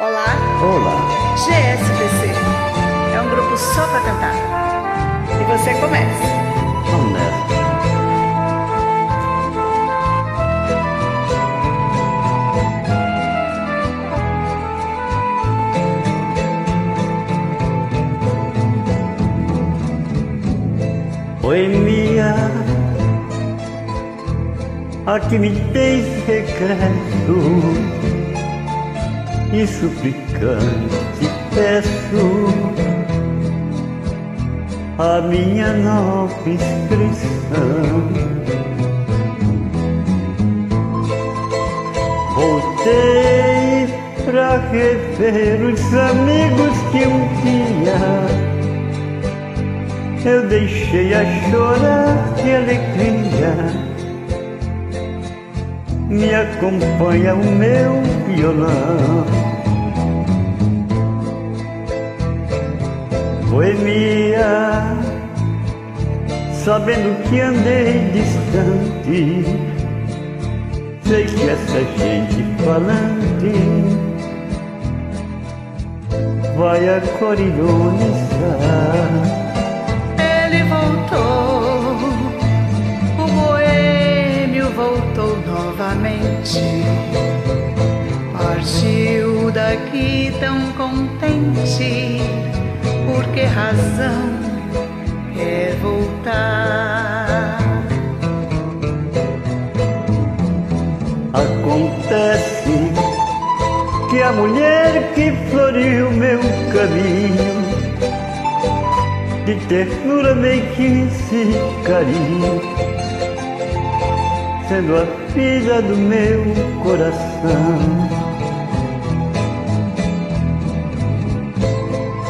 Olá, Olá, GSPC. É um grupo só pra cantar. E você começa. vamos nessa. Boemia, a que me tens regresso e suplicante peço a minha nova inscrição. Voltei pra rever os amigos que um dia eu deixei a chorar de alegria. Me acompanha o meu violão. Boemia, sabendo que andei distante, sei que essa gente falante vai agora voltou novamente. Partiu daqui tão contente, por que razão quer voltar? Acontece que a mulher que floriu meu caminho de ternura me quis e carinho, sendo a filha do meu coração.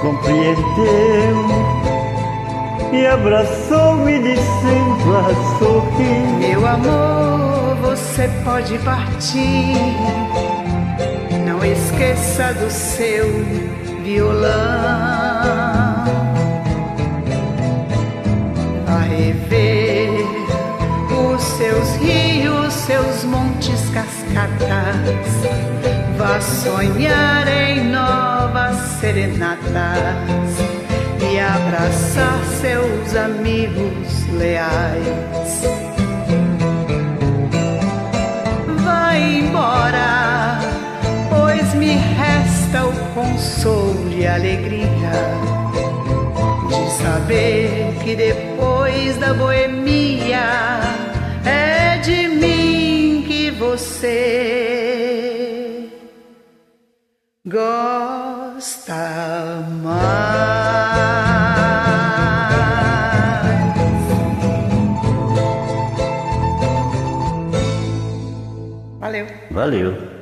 Compreendeu e abraçou-me dizendo a sorrir. Meu amor, você pode partir. Não esqueça do seu violão. Sonhar em novas serenatas e abraçar seus amigos leais. Vai embora, pois me resta o consolo e alegria de saber que depois da boemia é de mim que você gosta mais. Valeu. Valeu.